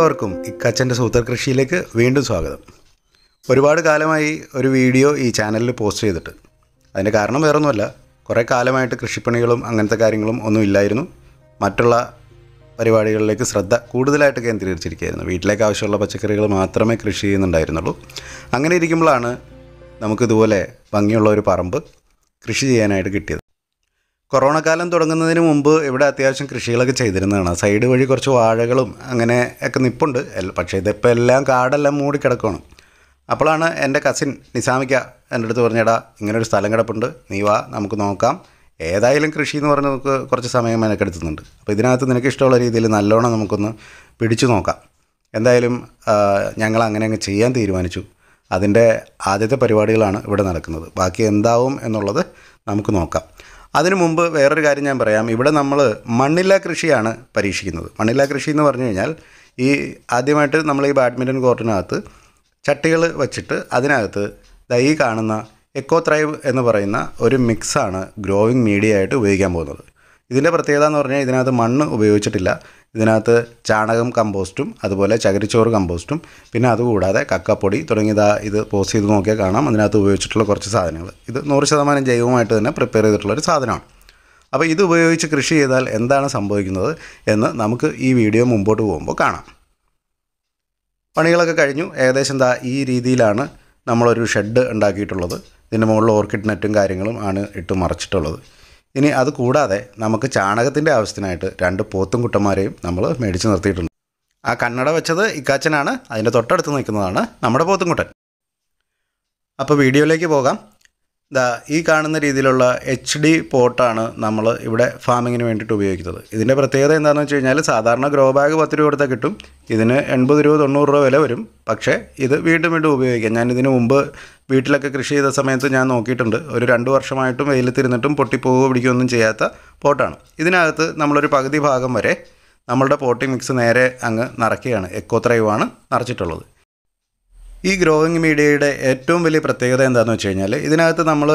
എല്ലാവർക്കും ഇക്കച്ചന്റെ സൂത്ര കൃഷിയിലേക്ക് വീണ്ടും സ്വാഗതം. ഒരുപാട് കാലമായി ഒരു വീഡിയോ ഈ ചാനലിൽ പോസ്റ്റ് ചെയ്തിട്ട്. അതിന്റെ കാരണം വേറൊന്നുമല്ല. കുറേ കാലമായിട്ട് കൃഷിപ്പണികളും അങ്ങനത്തെ കാര്യങ്ങളും ഒന്നും ഇല്ലായിരുന്നു. മറ്റുള്ള പരിപാടികളിലേക്ക് ശ്രദ്ധ കൂടുതലായിട്ട് കേന്ദ്രീകരിച്ചിരിക്കുകയായിരുന്നു. വീട്ടിലേക്ക് ആവശ്യമുള്ള പച്ചക്കറികൾ മാത്രമേ കൃഷി ചെയ്യുന്നുണ്ടായിരുന്നുള്ളൂ. അങ്ങനെ ഇരിക്കുമ്പോഴാണ് നമുക്കിതുപോലെ ഭംഗിയുള്ള ഒരു പറമ്പ് കൃഷി ചെയ്യാനായിട്ട് കിട്ടിയത്. കൊറോണ കാലം തുടങ്ങുന്നതിന് മുമ്പ് ഇവിടെ അത്യാവശ്യം കൃഷികളൊക്കെ ചെയ്തിരുന്നതാണ്. സൈഡ് വഴി കുറച്ച് വാഴകളും അങ്ങനെ ഒക്കെ നിപ്പുണ്ട്. പക്ഷേ ഇതിപ്പോൾ എല്ലാം കാടെല്ലാം മൂടിക്കിടക്കുകയാണ് അപ്പോഴാണ് എന്റെ കസിൻ നിസാമിക്ക എന്റെ അടുത്ത് പറഞ്ഞേടാ ഇങ്ങനൊരു സ്ഥലം കിടപ്പുണ്ട്. നീ വാ നമുക്ക് നോക്കാം. ഏതായാലും കൃഷി എന്ന് പറഞ്ഞ് നമുക്ക് കുറച്ച് സമയം മെനക്കെടുത്തുന്നുണ്ട് അപ്പോൾ ഇതിനകത്ത് നിനക്ക് ഇഷ്ടമുള്ള രീതിയിൽ നല്ലോണം നമുക്കൊന്ന് പിടിച്ചു നോക്കാം. എന്തായാലും ഞങ്ങൾ അങ്ങനെ അങ്ങ് ചെയ്യാൻ തീരുമാനിച്ചു. അതിന്റെ ആദ്യത്തെ പരിപാടികളാണ് ഇവിടെ നടക്കുന്നത്. ബാക്കി എന്താവും എന്നുള്ളത് നമുക്ക് നോക്കാം. അതിനു മുമ്പ് വേറൊരു കാര്യം ഞാൻ പറയാം. ഇവിടെ നമ്മൾ മണ്ണില്ല കൃഷിയാണ് പരീക്ഷിക്കുന്നത്. മണ്ണില്ല കൃഷി എന്ന് പറഞ്ഞു കഴിഞ്ഞാൽ ഈ ആദ്യമായിട്ട് നമ്മൾ ഈ ബാഡ്മിന്റൺ കോർട്ടിനകത്ത് ചട്ടികൾ വച്ചിട്ട് അതിനകത്ത് ദൈ കാണുന്ന എക്കോ ത്രൈവ് എന്ന് പറയുന്ന ഒരു മിക്സാണ് ഗ്രോയിങ് മീഡിയ ആയിട്ട് ഉപയോഗിക്കാൻ പോകുന്നത്. ഇതിന്റെ പ്രത്യേകത എന്ന് പറഞ്ഞാൽ ഇതിനകത്ത് മണ്ണ് ഉപയോഗിച്ചിട്ടില്ല. ഇതിനകത്ത് ചാണകം കമ്പോസ്റ്റും അതുപോലെ ചകിരിച്ചോറ് കമ്പോസ്റ്റും പിന്നെ അതുകൂടാതെ കക്കപ്പൊടി തുടങ്ങിയതാ ഇത് പോസ്റ്റ് ചെയ്ത് നോക്കിയാൽ കാണാം. അതിനകത്ത് ഉപയോഗിച്ചിട്ടുള്ള കുറച്ച് സാധനങ്ങൾ. ഇത് നൂറ് ശതമാനം ജൈവമായിട്ട് തന്നെ പ്രിപ്പയർ ചെയ്തിട്ടുള്ള ഒരു സാധനമാണ്. അപ്പോൾ ഇത് ഉപയോഗിച്ച് കൃഷി ചെയ്താൽ എന്താണ് സംഭവിക്കുന്നത് എന്ന് നമുക്ക് ഈ വീഡിയോ മുമ്പോട്ട് പോകുമ്പോൾ കാണാം. പണികളൊക്കെ കഴിഞ്ഞു. ഏകദേശം എന്താ ഈ രീതിയിലാണ് നമ്മളൊരു ഷെഡ് ഉണ്ടാക്കിയിട്ടുള്ളത്. ഇതിന്റെ മുകളിൽ ഓർക്കിഡ് നെറ്റും കാര്യങ്ങളും ആണ് ഇട്ട് മറച്ചിട്ടുള്ളത്. ഇനി അത് കൂടാതെ നമുക്ക് ചാണകത്തിന്റെ ആവശ്യത്തിനായിട്ട് രണ്ട് പോത്തും കുട്ടന്മാരെയും നമ്മൾ മേടിച്ച് നിർത്തിയിട്ടുണ്ട്. ആ കണ്ണട വെച്ചത് ഇക്കാച്ചനാണ്. അതിന്റെ തൊട്ടടുത്ത് നിൽക്കുന്നതാണ് നമ്മുടെ പോത്തും കുട്ടൻ അപ്പോൾ വീഡിയോയിലേക്ക് പോകാം. ദാ ഈ കാണുന്ന രീതിയിലുള്ള എച്ച് ഡി പോട്ടാണ് നമ്മൾ ഇവിടെ ഫാമിങ്ങിന് വേണ്ടിയിട്ട് ഉപയോഗിക്കുന്നത്. ഇതിന്റെ പ്രത്യേകത എന്താണെന്ന് വെച്ച് കഴിഞ്ഞാൽ സാധാരണ ഗ്രോ ബാഗ് പത്ത് രൂപ കൊടുത്താൽ കിട്ടും. ഇതിന് എൺപത് രൂപ തൊണ്ണൂറ് രൂപ വില വരും. പക്ഷേ ഇത് വീണ്ടും വീണ്ടും ഉപയോഗിക്കാം. ഞാൻ ഇതിന് മുമ്പ് വീട്ടിലൊക്കെ കൃഷി ചെയ്ത സമയത്ത് ഞാൻ നോക്കിയിട്ടുണ്ട്. ഒരു രണ്ട് വർഷമായിട്ടും വെയിലത്തിരുന്നിട്ടും പൊട്ടിപ്പോവുകയോ പിടിക്കുകയൊന്നും ചെയ്യാത്ത പോട്ടാണ്. ഇതിനകത്ത് നമ്മളൊരു പകുതി ഭാഗം വരെ നമ്മളുടെ പോട്ടിംഗ് മിക്സ് നേരെ അങ്ങ് നിറയ്ക്കുകയാണ്. എക്കോ ത്രൈവാണ് നിറച്ചിട്ടുള്ളത്. ഈ ഗ്രോയിങ് മീഡിയയുടെ ഏറ്റവും വലിയ പ്രത്യേകത എന്താണെന്ന് വെച്ച് കഴിഞ്ഞാൽ ഇതിനകത്ത് നമ്മൾ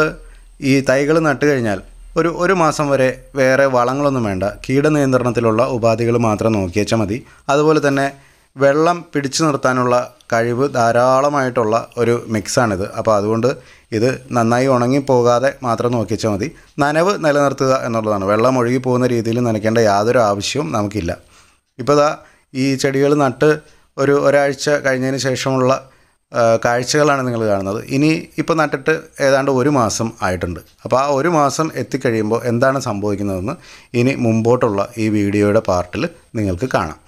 ഈ തൈകൾ നട്ട് കഴിഞ്ഞാൽ ഒരു ഒരു മാസം വരെ വേറെ വളങ്ങളൊന്നും വേണ്ട. കീടനിയന്ത്രണത്തിലുള്ള ഉപാധികൾ മാത്രം നോക്കിയേച്ചാൽ മതി. അതുപോലെ തന്നെ വെള്ളം പിടിച്ചു നിർത്താനുള്ള കഴിവ് ധാരാളമായിട്ടുള്ള ഒരു മിക്സാണിത്. അപ്പോൾ അതുകൊണ്ട് ഇത് നന്നായി ഉണങ്ങി പോകാതെ മാത്രം നോക്കിച്ചാൽ മതി. നനവ് നിലനിർത്തുക എന്നുള്ളതാണ്. വെള്ളം ഒഴുകി പോകുന്ന രീതിയിൽ നനയ്ക്കേണ്ട യാതൊരു ആവശ്യവും നമുക്കില്ല. ഇപ്പോൾ ദാ ഈ ചെടികൾ നട്ട് ഒരു ഒരാഴ്ച കഴിഞ്ഞതിന് ശേഷമുള്ള കാഴ്ചകളാണ് നിങ്ങൾ കാണുന്നത്. ഇനി ഇപ്പോൾ നട്ടിട്ട് ഏതാണ്ട് ഒരു മാസം ആയിട്ടുണ്ട്. അപ്പോൾ ആ ഒരു മാസം എത്തിക്കഴിയുമ്പോൾ എന്താണ് സംഭവിക്കുന്നതെന്ന് ഇനി മുമ്പോട്ടുള്ള ഈ വീഡിയോയുടെ പാർട്ടിൽ നിങ്ങൾക്ക് കാണാം.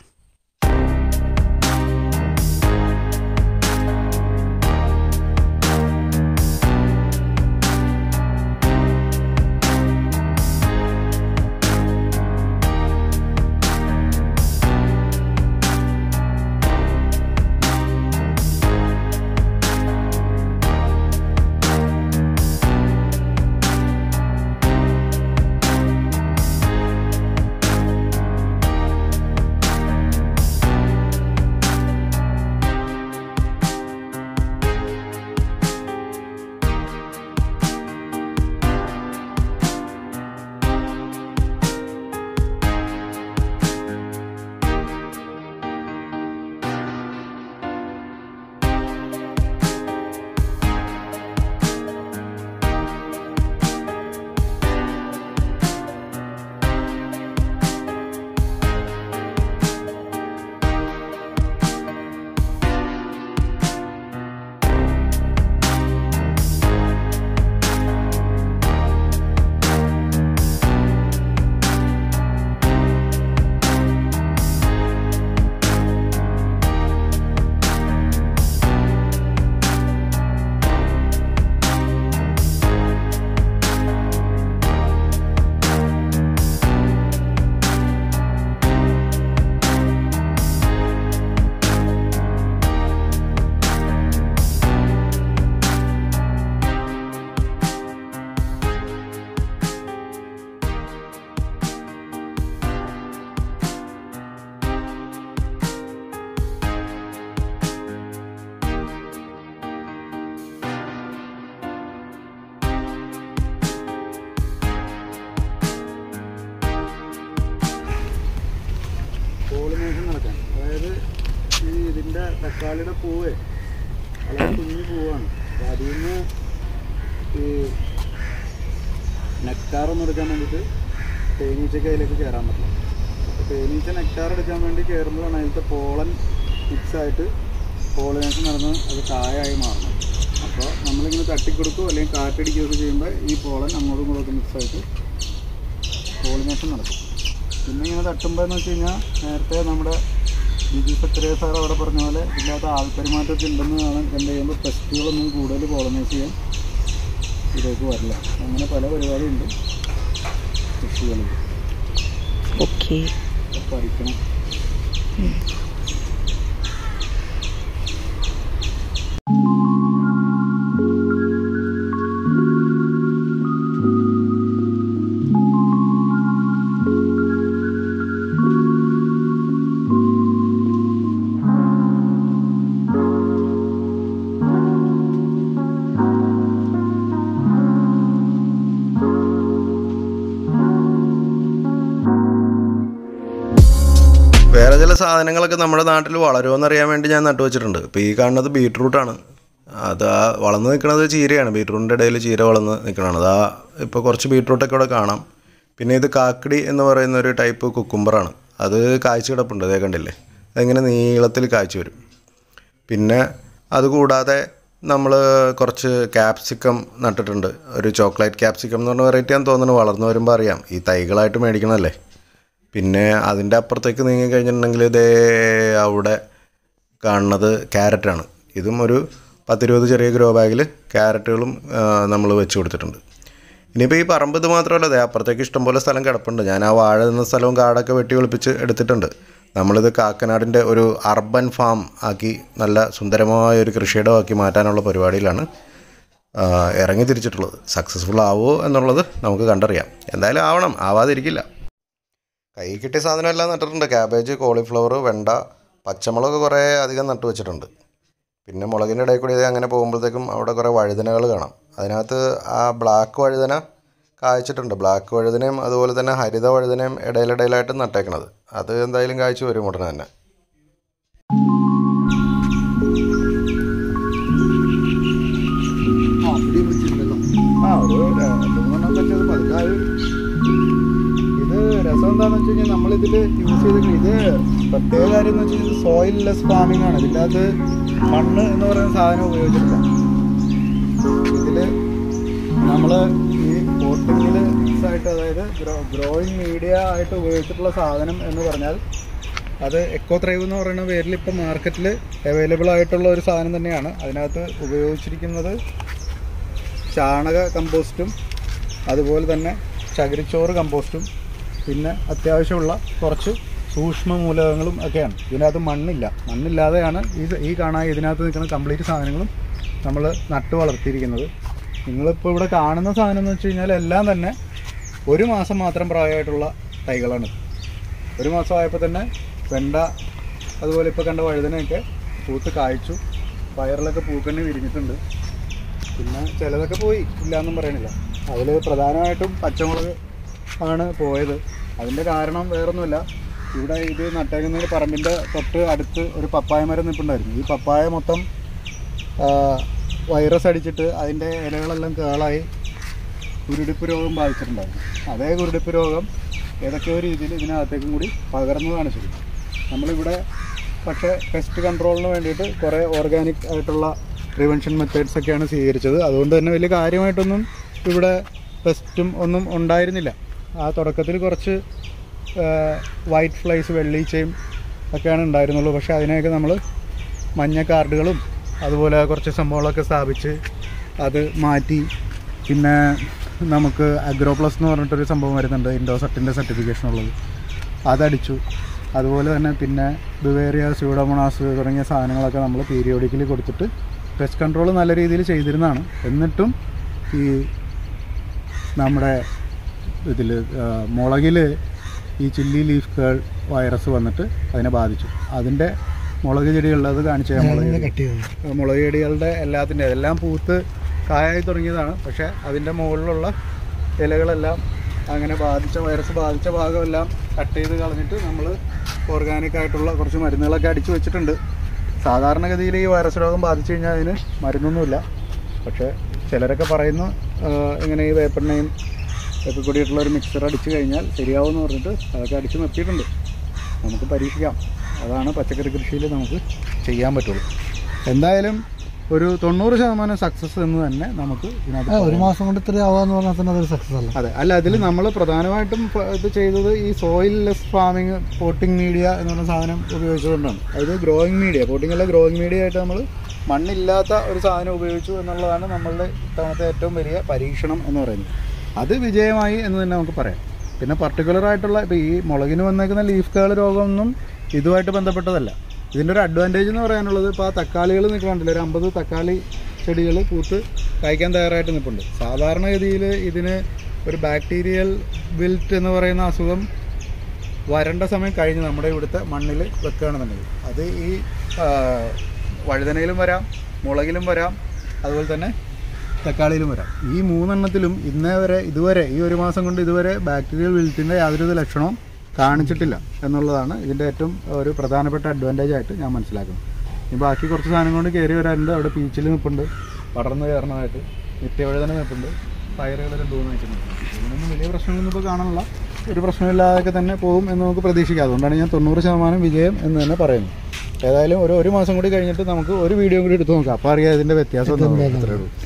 തക്കാളിയുടെ പൂവേ വളരെ കുഞ്ഞു പൂവാണ് അപ്പോൾ അതിൽ നിന്ന് ഈ നെക്ടാറൊന്നും എടുക്കാൻ വേണ്ടിയിട്ട് തേനീച്ചയ്ക്ക് അതിലേക്ക് കയറാൻ പറ്റില്ല. അപ്പോൾ തേനീച്ച നെക്ടാർ എടുക്കാൻ വേണ്ടി കയറുമ്പോഴാണ് അതിലത്തെ പോളൻ മിക്സായിട്ട് പോളിനേഷൻ നടന്ന് അത് കായായി മാറണം അപ്പോൾ നമ്മളിങ്ങനെ തട്ടിക്കൊടുക്കുകയോ അല്ലെങ്കിൽ കാറ്റടിക്കുകയൊക്കെ ചെയ്യുമ്പോൾ ഈ പോളൻ അങ്ങോട്ടും ഇങ്ങോട്ടും മിക്സായിട്ട് പോളിനേഷൻ നടക്കും പിന്നെ ഇങ്ങനെ തട്ടുമ്പോൾ എന്ന് വെച്ച് കഴിഞ്ഞാൽ നേരത്തെ നമ്മുടെ ബിജു സെക്രട്ടറി സാർ അവിടെ പറഞ്ഞ പോലെ ഇല്ലാത്ത ആൾപെരുമാറ്റമൊക്കെ ഉണ്ടെന്ന് കാണാൻ എന്ത് ചെയ്യുമ്പോൾ പെസ്റ്റുകളൊന്നും കൂടുതൽ കോളനൈസ് ചെയ്യാൻ ഇതിലേക്ക് വരില്ല. അങ്ങനെ പല പരിപാടിയുണ്ട്. കൃഷികളിൽ ഓക്കെ പഠിക്കണം. സാധനങ്ങളൊക്കെ നമ്മുടെ നാട്ടിൽ വളരുമെന്നറിയാൻ വേണ്ടി ഞാൻ നട്ടു വെച്ചിട്ടുണ്ട് ഇപ്പോൾ ഈ കാണുന്നത് ബീട്രൂട്ടാണ്. അത് ആ വളർന്ന് നിൽക്കുന്നത് ചീരയാണ്. ബീട്രൂട്ടിന്റെ ഇടയിൽ ചീര വളർന്ന് നിൽക്കണതാണ് ആ ഇപ്പോൾ കുറച്ച് ബീട്രൂട്ടൊക്കെ ഇവിടെ കാണാം. പിന്നെ ഇത് കാക്കടി എന്ന് പറയുന്ന ഒരു ടൈപ്പ് കുക്കുംബറാണ്. അത് കാഴ്ച കിടപ്പുണ്ട്. അതേ കണ്ടില്ലേ? അതിങ്ങനെ നീളത്തിൽ കാഴ്ച വരും. പിന്നെ അതുകൂടാതെ നമ്മൾ കുറച്ച് ക്യാപ്സിക്കം നട്ടിട്ടുണ്ട്. ഒരു ചോക്ലേറ്റ് ക്യാപ്സിക്കം എന്ന് പറഞ്ഞ വെറൈറ്റി ആണെന്ന് തോന്നുന്നു. വളർന്നു വരുമ്പോൾ അറിയാം. ഈ തൈകളായിട്ട് മേടിക്കണമല്ലേ പിന്നെ അതിന്റെ അപ്പുറത്തേക്ക് നീങ്ങി കഴിഞ്ഞിട്ടുണ്ടെങ്കിൽ ഇതേ അവിടെ കാണുന്നത് ക്യാരറ്റാണ്. ഇതും ഒരു പത്തിരുപത് ചെറിയ ഗ്രോ ബാഗിൽ ക്യാരറ്റുകളും നമ്മൾ വെച്ച് കൊടുത്തിട്ടുണ്ട്. ഇനിയിപ്പോൾ ഈ പറമ്പ് ഇത് മാത്രമല്ല അതെ അപ്പുറത്തേക്ക് ഇഷ്ടംപോലെ സ്ഥലം കിടപ്പുണ്ട്. ഞാൻ ആ വാഴ നിന്ന സ്ഥലവും കാടൊക്കെ വെട്ടി ഒളിപ്പിച്ച് എടുത്തിട്ടുണ്ട്. നമ്മളിത് കാക്കനാടിന്റെ ഒരു അർബൻ ഫാം ആക്കി നല്ല സുന്ദരമായ ഒരു കൃഷിയിടമാക്കി മാറ്റാനുള്ള പരിപാടിയിലാണ് ഇറങ്ങി തിരിച്ചിട്ടുള്ളത്. സക്സസ്ഫുൾ ആവുമോ എന്നുള്ളത് നമുക്ക് കണ്ടറിയാം. എന്തായാലും ആവണം ആവാതിരിക്കില്ല. കൈ കിട്ടിയ സാധനം എല്ലാം നട്ടിട്ടുണ്ട്. ക്യാബേജ് കോളിഫ്ലവർ വെണ്ട പച്ചമുളക് കുറേ അധികം നട്ടു വെച്ചിട്ടുണ്ട്. പിന്നെ മുളകിന്റെ ഇടയിൽ കൂടി അങ്ങനെ പോകുമ്പോഴത്തേക്കും അവിടെ കുറേ വഴുതനകൾ കാണാം. അതിനകത്ത് ആ ബ്ലാക്ക് വഴുതന കായ്ച്ചിട്ടുണ്ട്. ബ്ലാക്ക് വഴുതനയും അതുപോലെ തന്നെ ഹരിത വഴുതനയും ഇടയിലിടയിലായിട്ട് നട്ടേക്കണത്. അത് എന്തായാലും കായ്ച്ചു വരും ഉടനെ തന്നെ. എന്താണെന്ന് വെച്ച് കഴിഞ്ഞാൽ നമ്മളിതിൽ യൂസ് ചെയ്ത് ഇത് പ്രത്യേക കാര്യം എന്ന് വെച്ച് കഴിഞ്ഞാൽ സോയിൽ ലെസ് ഫാമിംഗ് ആണ്. ഇതിനകത്ത് മണ്ണ് എന്ന് പറയുന്ന സാധനം ഉപയോഗിച്ചിട്ടില്ല. ഇതിൽ നമ്മൾ ഈ പോട്ടിങ്ങിൽ ആയിട്ട് അതായത് ഗ്രോ ഗ്രോയിങ് മീഡിയ ആയിട്ട് ഉപയോഗിച്ചിട്ടുള്ള സാധനം എന്ന് പറഞ്ഞാൽ അത് എക്കോ ത്രൈവ് എന്ന് പറയുന്ന പേരിൽ ഇപ്പം മാർക്കറ്റിൽ അവൈലബിൾ ആയിട്ടുള്ള ഒരു സാധനം തന്നെയാണ്. അതിനകത്ത് ഉപയോഗിച്ചിരിക്കുന്നത് ചാണക കമ്പോസ്റ്റും അതുപോലെ തന്നെ ചകിരിച്ചോറ് കമ്പോസ്റ്റും പിന്നെ അത്യാവശ്യമുള്ള കുറച്ച് സൂക്ഷ്മ മൂലകങ്ങളും ഒക്കെയാണ്. ഇതിനകത്ത് മണ്ണില്ല. മണ്ണില്ലാതെയാണ് ഈ ഈ കാണാൻ ഇതിനകത്ത് നിൽക്കുന്ന കംപ്ലീറ്റ് സാധനങ്ങളും നമ്മൾ നട്ടു വളർത്തിയിരിക്കുന്നത്. നിങ്ങളിപ്പോൾ ഇവിടെ കാണുന്ന സാധനം എന്ന് വെച്ച് കഴിഞ്ഞാൽ എല്ലാം തന്നെ ഒരു മാസം മാത്രം പ്രായമായിട്ടുള്ള തൈകളാണ്. ഒരു മാസമായപ്പോൾ തന്നെ വെണ്ട അതുപോലെ ഇപ്പോൾ കണ്ട വഴുതനയൊക്കെ പൂത്ത് കായ്ച്ചു. പയറിലൊക്കെ പൂക്കണ്ണി വിരിഞ്ഞിട്ടുണ്ട്. പിന്നെ ചിലതൊക്കെ പോയി ഇല്ലയെന്നും പറയണില്ല. അതിൽ പ്രധാനമായിട്ടും പച്ചമുളക് ആണ് പോയത്. അതിന്റെ കാരണം വേറൊന്നുമില്ല. ഇവിടെ ഇത് നട്ടേക്കുന്ന പറമ്പിന്റെ തൊട്ട് അടുത്ത് ഒരു പപ്പായ മരം നിൽപ്പുണ്ടായിരുന്നു ഈ പപ്പായ മൊത്തം വൈറസ് അടിച്ചിട്ട് അതിന്റെ ഇലകളെല്ലാം കേളായി കുരുടിപ്പ് രോഗം ബാധിച്ചിട്ടുണ്ടായിരുന്നു. അതേ കുരുടിപ്പ് രോഗം ഏതൊക്കെയോ രീതിയിൽ ഇതിനകത്തേക്കും കൂടി പകർന്നതാണ് ശരി. നമ്മളിവിടെ പക്ഷേ പെസ്റ്റ് കൺട്രോളിന് വേണ്ടിയിട്ട് കുറേ ഓർഗാനിക് ആയിട്ടുള്ള പ്രിവെൻഷൻ മെത്തേഡ്സ് ഒക്കെയാണ് സ്വീകരിച്ചത്. അതുകൊണ്ട് തന്നെ വലിയ കാര്യമായിട്ടൊന്നും ഇവിടെ പെസ്റ്റും ഒന്നും ഉണ്ടായിരുന്നില്ല. ആ തുടക്കത്തിൽ കുറച്ച് വൈറ്റ് ഫ്ലൈസ് വെള്ളീച്ചയും ഒക്കെയാണ് ഉണ്ടായിരുന്നുള്ളൂ. പക്ഷേ അതിനെയൊക്കെ നമ്മൾ മഞ്ഞ കാർഡുകളും അതുപോലെ കുറച്ച് സംഭവങ്ങളൊക്കെ സ്ഥാപിച്ച് അത് മാറ്റി. പിന്നെ നമുക്ക് അഗ്രോ പ്ലസ് എന്ന് പറഞ്ഞിട്ടൊരു സംഭവം വരുന്നുണ്ട് ഇൻഡോസെറ്റിന്റെ സർട്ടിഫിക്കേഷൻ ഉള്ളത്. അതടിച്ചു. അതുപോലെ തന്നെ പിന്നെ ബിവേറിയ സ്യൂഡോമോണാസ് തുടങ്ങിയ സാധനങ്ങളൊക്കെ നമ്മൾ പീരിയോഡിക്കലി കൊടുത്തിട്ട് പെസ്റ്റ് കൺട്രോൾ നല്ല രീതിയിൽ ചെയ്തിരുന്നതാണ്. എന്നിട്ടും ഈ നമ്മുടെ ഇതിൽ മുളകിൽ ഈ ചില്ലി ലീഫ് കേൾ വൈറസ് വന്നിട്ട് അതിനെ ബാധിച്ചു. അതിന്റെ മുളക് ചെടികളുള്ളത് കാണിച്ച മുളക് മുളക് ചെടികളുടെ എല്ലാത്തിന്റെ എല്ലാം പൂത്ത് കായായി തുടങ്ങിയതാണ്. പക്ഷേ അതിന്റെ മുകളിലുള്ള ഇലകളെല്ലാം അങ്ങനെ ബാധിച്ച വൈറസ് ബാധിച്ച ഭാഗമെല്ലാം കട്ട് ചെയ്ത് കളഞ്ഞിട്ട് നമ്മൾ ഓർഗാനിക് ആയിട്ടുള്ള കുറച്ച് മരുന്നുകളൊക്കെ അടിച്ചു വെച്ചിട്ടുണ്ട്. സാധാരണഗതിയിൽ ഈ വൈറസ് രോഗം ബാധിച്ചു കഴിഞ്ഞാൽ അതിന് മരുന്നൊന്നുമില്ല. പക്ഷേ ചിലരൊക്കെ പറയുന്നു ഇങ്ങനെ ഈ വേപ്പെണ്ണയും ഒക്കെ കൂടിയിട്ടുള്ള ഒരു മിക്സർ അടിച്ചു കഴിഞ്ഞാൽ ശരിയാവുമെന്ന് പറഞ്ഞിട്ട് അതൊക്കെ അടിച്ച് നിർത്തിയിട്ടുണ്ട്. നമുക്ക് പരീക്ഷിക്കാം. അതാണ് പച്ചക്കറി കൃഷിയിൽ നമുക്ക് ചെയ്യാൻ പറ്റുള്ളൂ. എന്തായാലും ഒരു തൊണ്ണൂറ് ശതമാനം സക്സസ് എന്ന് തന്നെ നമുക്ക് ഒരു മാസം കൊണ്ട് ഇത്ര ആവാന്ന് പറഞ്ഞാൽ തന്നെ അതൊരു സക്സസ് അല്ല? അതെ. അല്ല അതിൽ നമ്മൾ പ്രധാനമായിട്ടും ഇത് ചെയ്തത് ഈ soil less farming potting media എന്ന് പറഞ്ഞ സാധനം ഉപയോഗിച്ചുകൊണ്ടാണ് അതായത് ഗ്രോയിങ് മീഡിയ പോട്ടിംഗ് അല്ല ഗ്രോയിങ് മീഡിയ ആയിട്ട് നമ്മൾ മണ്ണില്ലാത്ത ഒരു സാധനം ഉപയോഗിച്ചു എന്നുള്ളതാണ് നമ്മളുടെ ഇത്തവണത്തെ ഏറ്റവും വലിയ പരീക്ഷണം എന്ന് പറയുന്നത്. അത് വിജയമായി എന്ന് തന്നെ നമുക്ക് പറയാം. പിന്നെ പർട്ടിക്കുലർ ആയിട്ടുള്ള ഇപ്പോൾ ഈ മുളകിന് വന്നേക്കുന്ന ലീഫ് കേൾ രോഗമൊന്നും ഇതുമായിട്ട് ബന്ധപ്പെട്ടതല്ല. ഇതിന്റെ ഒരു അഡ്വാന്റേജ് എന്ന് പറയാനുള്ളത് ഇപ്പോൾ ആ തക്കാളികൾ നിൽക്കണ്ടില്ല ഒരു അമ്പത് തക്കാളി ചെടികൾ പൂത്ത് കായ്ക്കാൻ തയ്യാറായിട്ട് നിൽപ്പുണ്ട്. സാധാരണഗതിയിൽ ഇതിന് ഒരു ബാക്ടീരിയൽ വിൽറ്റ് എന്ന് പറയുന്ന അസുഖം വരണ്ട സമയം കഴിഞ്ഞ് നമ്മുടെ ഇവിടുത്തെ മണ്ണിൽ വെക്കുകയാണെന്നുണ്ടെങ്കിൽ. അത് ഈ വഴുതനയിലും വരാം മുളകിലും വരാം അതുപോലെ തന്നെ തക്കാളിയിലും വരാം. ഈ മൂന്നെണ്ണത്തിലും ഇന്നേ വരെ ഇതുവരെ ഈ ഒരു മാസം കൊണ്ട് ഇതുവരെ ബാക്ടീരിയൽ വിൽറ്റിന്റെ യാതൊരു ലക്ഷണവും കാണിച്ചിട്ടില്ല എന്നുള്ളതാണ് ഇതിന്റെ ഏറ്റവും ഒരു പ്രധാനപ്പെട്ട അഡ്വാന്റേജ് ആയിട്ട് ഞാൻ മനസ്സിലാക്കുന്നത്. ഇനി ബാക്കി കുറച്ച് സാധനം കൊണ്ട് കയറി വരാനുണ്ട്. അവിടെ പീച്ചിൽ നിൽപ്പുണ്ട് പടർന്ന് കയറണമായിട്ട് നിത്യവഴുതന നിൽപ്പുണ്ട് പയറുകൾ രണ്ട് മൂന്ന് വെച്ചിട്ടുണ്ട് ഇതിനൊന്നും വലിയ പ്രശ്നങ്ങളൊന്നും ഇപ്പോൾ കാണാനുള്ള ഒരു പ്രശ്നമില്ലാതൊക്കെ തന്നെ പോകും എന്ന് നമുക്ക് പ്രതീക്ഷിക്കാം. അതുകൊണ്ടാണ് ഞാൻ തൊണ്ണൂറ് ശതമാനം വിജയം എന്ന് തന്നെ പറയുന്നത്. ഏതായാലും ഒരു ഒരു മാസം കൂടി കഴിഞ്ഞിട്ട് നമുക്ക് ഒരു വീഡിയോ കൂടി എടുത്ത് നോക്കാം. അപ്പോൾ അറിയാം ഇതിന്റെ വ്യത്യാസം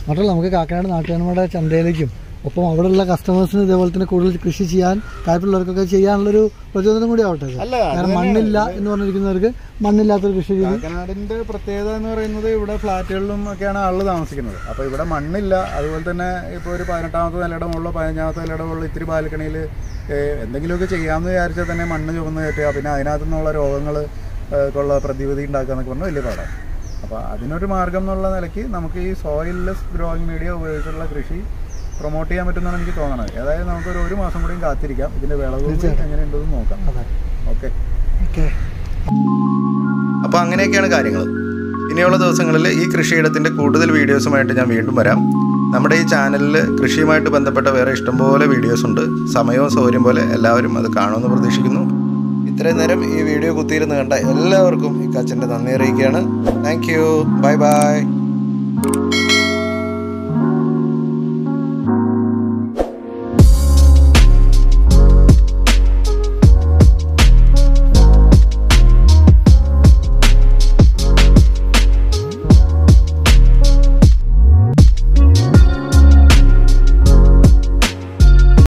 മാത്രമല്ല നമുക്ക് കാക്കനാട് നാട്ടുകാരുടെ ചന്തയിലേക്കും ഒപ്പം അവിടെയുള്ള കസ്റ്റമേഴ്സിന് ഇതേപോലെ തന്നെ കൂടുതൽ കൃഷി ചെയ്യാൻ താല്പര്യമുള്ളവർക്കൊക്കെ ചെയ്യാനുള്ളൊരു പ്രചോദനം കൂടി ആവട്ടെ കാരണം മണ്ണില്ല എന്ന് പറഞ്ഞിരിക്കുന്നവർക്ക് മണ്ണില്ലാത്തൊരു കൃഷി രീതി. കാക്കനാടിന്റെ പ്രത്യേകത എന്ന് പറയുന്നത് ഇവിടെ ഫ്ലാറ്റുകളിലും ഒക്കെയാണ് ആളുകൾ താമസിക്കുന്നത്. അപ്പോൾ ഇവിടെ മണ്ണില്ല. അതുപോലെ തന്നെ ഇപ്പോൾ ഒരു പതിനെട്ടാമത്തെ നിലയുടെ മുകളിലോ പതിനഞ്ചാമത്തെ നിലയുടെ മുകളിലോ ഇത്തിരി ബാൽക്കണിയിൽ എന്തെങ്കിലുമൊക്കെ ചെയ്യാമെന്ന് വിചാരിച്ചാൽ തന്നെ മണ്ണ് ചുമന്ന് കയറ്റുക. പിന്നെ അതിനകത്തു നിന്നുള്ള രോഗങ്ങൾ ഉള്ള പ്രതിവിധി ഉണ്ടാക്കുക എന്നൊക്കെ പറഞ്ഞാൽ വലിയ പാടാണ് അപ്പോൾ അതിനൊരു മാർഗം എന്നുള്ള നിലയ്ക്ക് നമുക്ക് ഈ സോയിൽലെസ് ഗ്രോയിങ് മീഡിയ ഉപയോഗിച്ചുള്ള കൃഷി പ്രൊമോട്ട് ചെയ്യാൻ പറ്റുന്നതാണ് എനിക്ക് തോന്നണത്. അതായത് നമുക്കൊരു ഒരു മാസം കൂടിയും കാത്തിരിക്കാം. ഇതിന്റെ വിളവ് എങ്ങനെയുണ്ടെന്ന് നോക്കാം. ഓക്കെ. ഓക്കെ. അപ്പോൾ അങ്ങനെയൊക്കെയാണ് കാര്യങ്ങൾ ഇനിയുള്ള ദിവസങ്ങളിൽ ഈ കൃഷിയിടത്തിന്റെ കൂടുതൽ വീഡിയോസുമായിട്ട് ഞാൻ വീണ്ടും വരാം. നമ്മുടെ ഈ ചാനലിൽ കൃഷിയുമായിട്ട് ബന്ധപ്പെട്ട വേറെ ഇഷ്ടംപോലെ വീഡിയോസ് ഉണ്ട് സമയവും സൗകര്യം പോലെ എല്ലാവരും അത് കാണുമെന്ന് പ്രതീക്ഷിക്കുന്നു. ഇത്രയും നേരം ഈ വീഡിയോ കുത്തിയിരുന്ന് കണ്ട എല്ലാവർക്കും ഈ കച്ചന്റെ നന്ദി അറിയിക്കുകയാണ്. Thank you bye bye